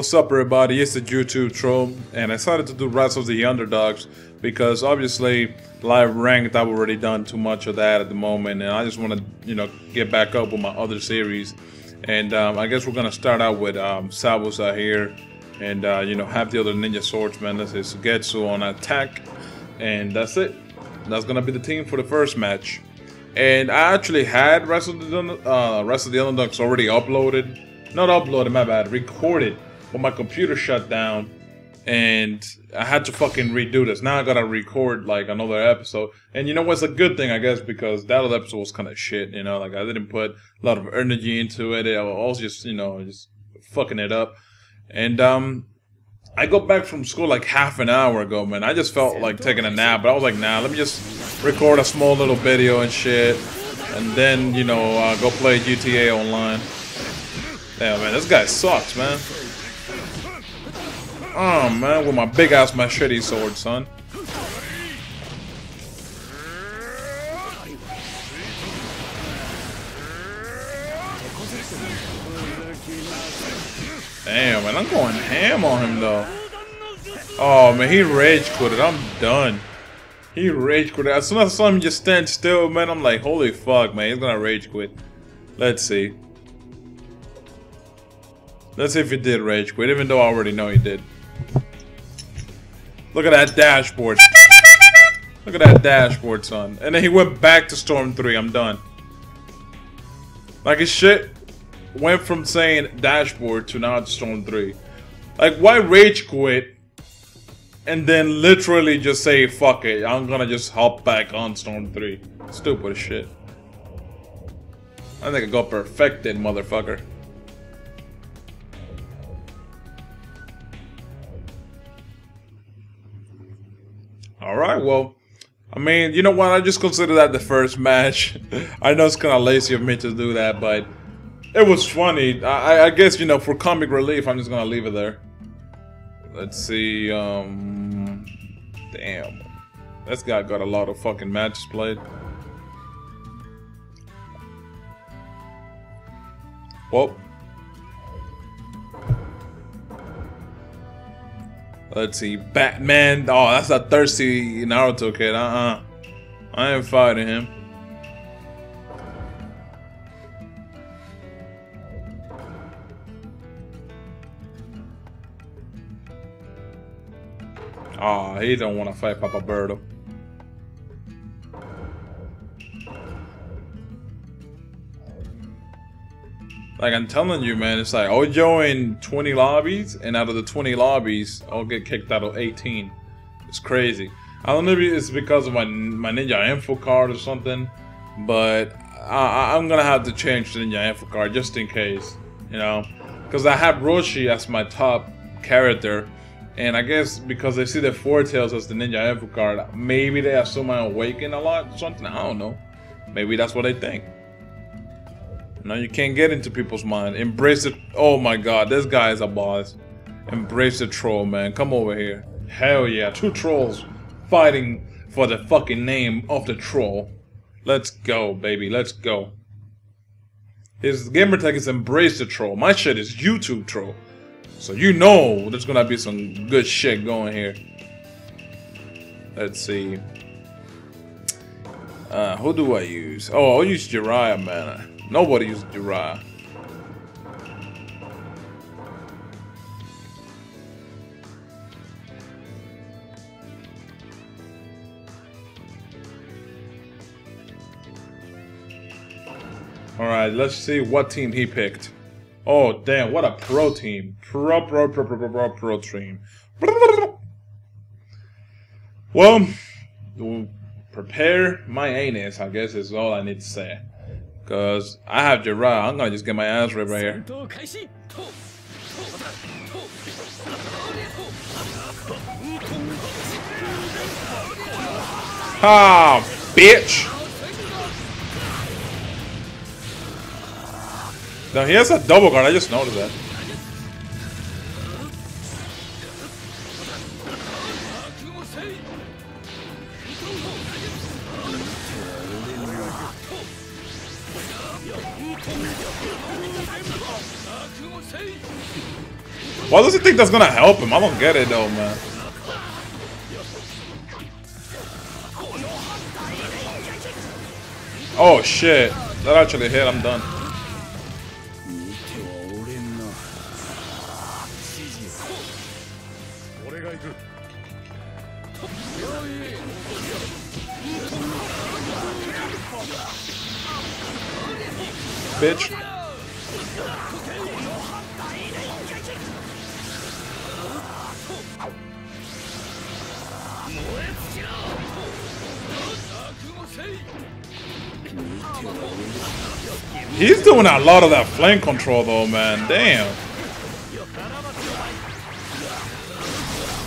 What's up everybody, it's the YouTube Troll, and I decided to do Rise of the Underdogs because obviously live ranked I've already done too much of that at the moment and I just want to, you know, get back up with my other series. And um, I guess we're going to start out with um, Zabuza here and, uh, you know, have the other ninja swordsman, is Getsu on attack, and that's it. That's going to be the team for the first match. And I actually had Rise of the, uh, Rise of the Underdogs already uploaded, not uploaded, my bad, recorded but my computer shut down and I had to fucking redo this. Now I gotta record like another episode. And you know what's a good thing, I guess, because that other episode was kind of shit, you know, like I didn't put a lot of energy into it. I was just, you know, just fucking it up. And, um, I got back from school like half an hour ago, man. I just felt like taking a nap, but I was like, nah, let me just record a small little video and shit. And then, you know, uh, go play GTA online. Damn, man, this guy sucks, man. Oh man, with my big ass machete sword, son. Damn, man, I'm going ham on him though. Oh man, he rage quit it. I'm done. He rage quit it. As soon as I saw him just stand still, man, I'm like, holy fuck, man, he's gonna rage quit. Let's see. Let's see if he did rage quit, even though I already know he did. Look at that dashboard. Look at that dashboard, son. And then he went back to Storm 3. I'm done. Like his shit went from saying dashboard to now Storm 3. Like, why rage quit and then literally just say, fuck it, I'm gonna just hop back on Storm 3. Stupid shit. I think I got perfected, motherfucker. All right, well, I mean, you know what? I just consider that the first match. I know it's kind of lazy of me to do that, but it was funny. I, I guess, you know, for comic relief, I'm just going to leave it there. Let's see. Um, damn. This guy got a lot of fucking matches played. Well, Let's see. Batman. Oh, that's a thirsty Naruto kid. Uh-uh. I ain't fighting him. Oh, he don't want to fight Papa Berto. Like I'm telling you, man, it's like I'll join 20 lobbies, and out of the 20 lobbies, I'll get kicked out of 18. It's crazy. I don't know if it's because of my my Ninja info card or something, but I, am gonna have to change the Ninja info card just in case, you know, because I have Roshi as my top character, and I guess because they see the Four Tails as the Ninja info card, maybe they assume I awaken a lot, or something. I don't know. Maybe that's what they think. No, you can't get into people's mind. Embrace it. Oh my god, this guy is a boss. Embrace the troll, man. Come over here. Hell yeah, two trolls fighting for the fucking name of the troll. Let's go, baby. Let's go. His gamertag is embrace the troll. My shit is YouTube troll. So you know there's gonna be some good shit going here. Let's see. Uh, who do I use? Oh, I'll use Jiraiya, man. Nobody uses Jiraiya. Alright, let's see what team he picked. Oh, damn, what a pro team. Pro, pro, pro, pro, pro, pro, pro team. Well, prepare my anus, I guess is all I need to say. Cause I have Jiraiya. I'm gonna just get my ass ripped right here. Ah, bitch! Now he has a double guard. I just noticed that. Why does he think that's gonna help him? I don't get it though, man. Oh shit. That actually hit, I'm done. Bitch. He's doing a lot of that flame control though, man. Damn.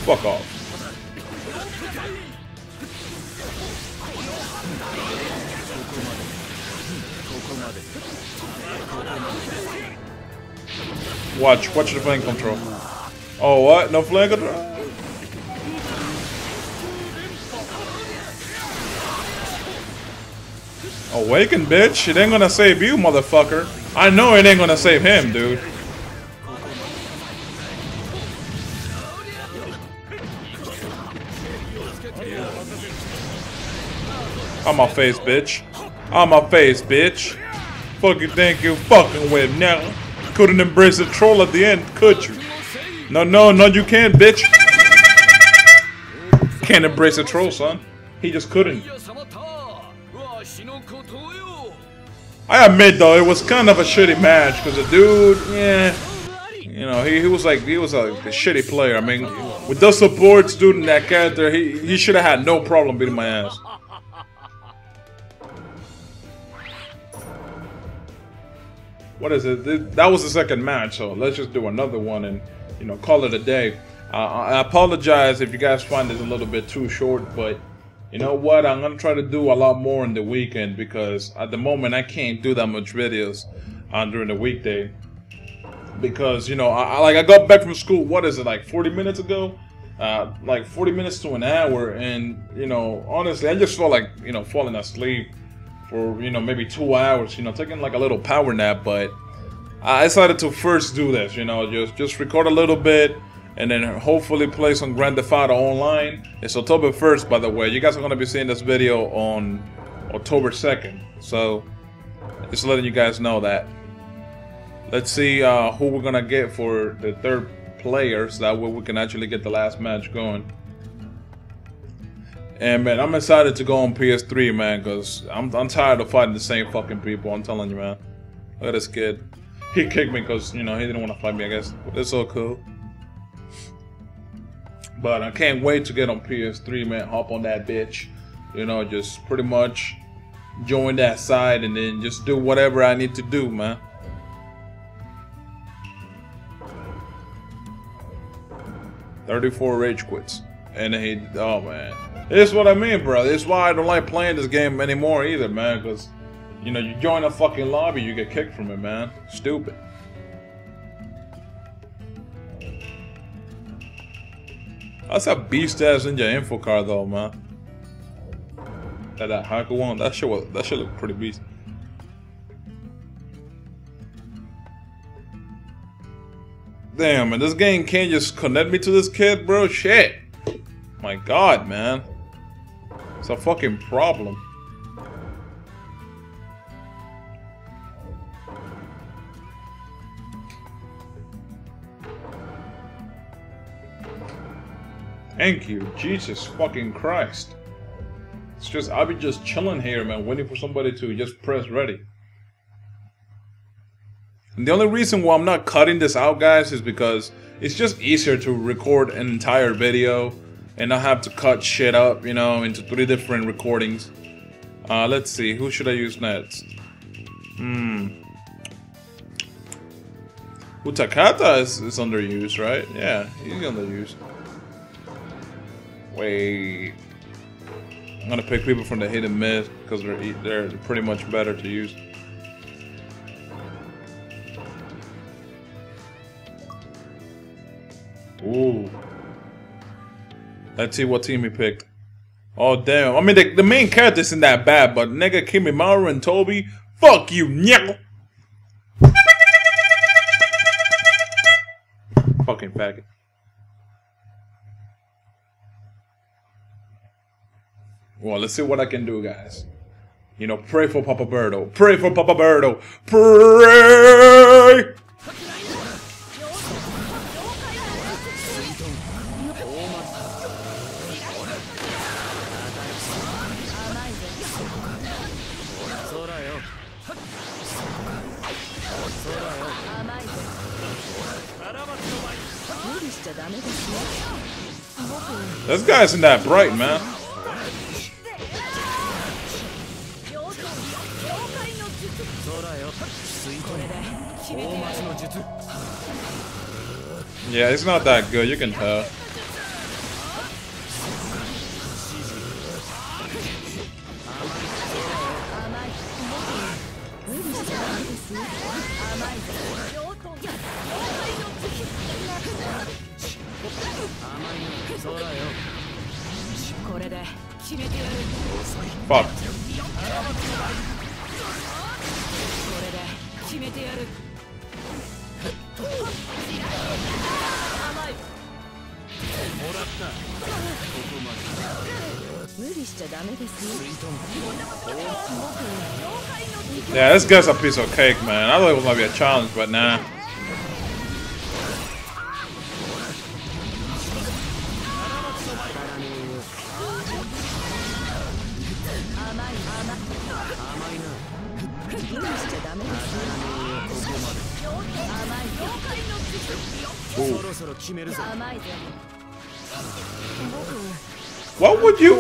Fuck off. Watch, watch the flame control. Oh, what? No flame control? Awaken, bitch. It ain't gonna save you, motherfucker. I know it ain't gonna save him, dude. On my face, bitch. On my face, bitch. Fuck you think you fucking with now? Couldn't embrace the troll at the end, could you? No, no, no, you can't, bitch. Can't embrace a troll, son. He just couldn't. I admit though, it was kind of a shitty match because the dude, yeah, you know, he, he was like he was a, a shitty player. I mean, with the supports, dude, in that character, he he should have had no problem beating my ass. What is it? That was the second match, so let's just do another one and you know call it a day. Uh, I apologize if you guys find this a little bit too short, but you know what? I'm gonna try to do a lot more in the weekend because at the moment I can't do that much videos uh, during the weekday because you know I, I, like I got back from school. What is it like 40 minutes ago? Uh, like 40 minutes to an hour, and you know honestly I just felt like you know falling asleep for you know maybe two hours. You know taking like a little power nap, but I decided to first do this. You know just just record a little bit and then hopefully play some Grand Theft Auto Online. It's October 1st, by the way. You guys are going to be seeing this video on October 2nd. So, just letting you guys know that. Let's see uh, who we're going to get for the third player, so that way we can actually get the last match going. And man, I'm excited to go on PS3, man, because I'm, I'm tired of fighting the same fucking people. I'm telling you, man. Look at this kid. He kicked me because, you know, he didn't want to fight me, I guess. But it's all cool. But I can't wait to get on PS3, man. Hop on that bitch. You know, just pretty much join that side and then just do whatever I need to do, man. Thirty-four rage quits, and he, oh man, this is what I mean, bro. This is why I don't like playing this game anymore either, man. Because you know, you join a fucking lobby, you get kicked from it, man. Stupid. That's a beast ass ninja info card though, man. That that Haku one, that shit was that shit look pretty beast. Damn, man, this game can't just connect me to this kid, bro. Shit. My god, man. It's a fucking problem. Thank you. Jesus fucking Christ. It's just, I'll be just chilling here, man, waiting for somebody to just press ready. And the only reason why I'm not cutting this out, guys, is because it's just easier to record an entire video and not have to cut shit up, you know, into three different recordings. Uh, let's see, who should I use next? Hmm. Utakata is, is underused, right? Yeah, he's underused. Wait. I'm gonna pick people from the Hidden Mist because they're they're pretty much better to use. Ooh. Let's see what team he picked. Oh damn! I mean, the, the main character isn't that bad, but nigga Kimimaro and Tobi, fuck you, nyah. Fucking faggot. Well, let's see what I can do, guys. You know, pray for Papa Berto. Pray for Papa Berto. Pray! This guy's in that bright, man. Yeah, it's not that good, you can tell. Fuck. Yeah, this guy's a piece of cake, man. I thought it was gonna be a challenge, but nah. What would you...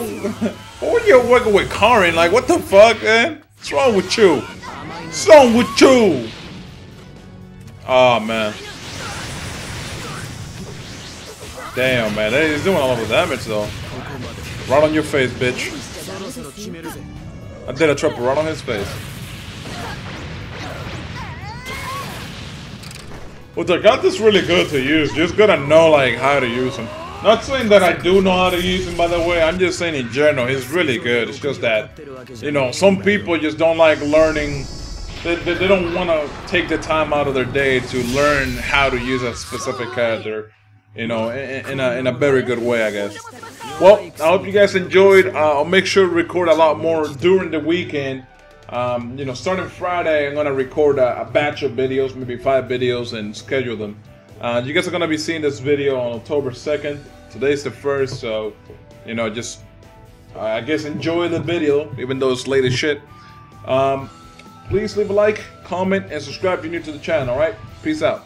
What would you working with Karin? Like, what the fuck, man? What's wrong with you? What's wrong with you? Oh, man. Damn, man. He's doing a lot of damage, though. Right on your face, bitch. I did a triple right on his face. Well, the got this really good to use. Just gotta know like how to use him. Not saying that I do know how to use him, by the way. I'm just saying in general, he's really good. It's just that, you know, some people just don't like learning. They, they, they don't want to take the time out of their day to learn how to use a specific character, you know, in, in, a, in a very good way, I guess. Well, I hope you guys enjoyed. Uh, I'll make sure to record a lot more during the weekend. Um, you know, starting Friday, I'm gonna record a, a, batch of videos, maybe five videos, and schedule them. Uh, you guys are gonna be seeing this video on October 2nd. Today's the first, so you know, just uh, I guess enjoy the video, even though it's late as shit. Um, please leave a like, comment, and subscribe if you're new to the channel. All right, peace out.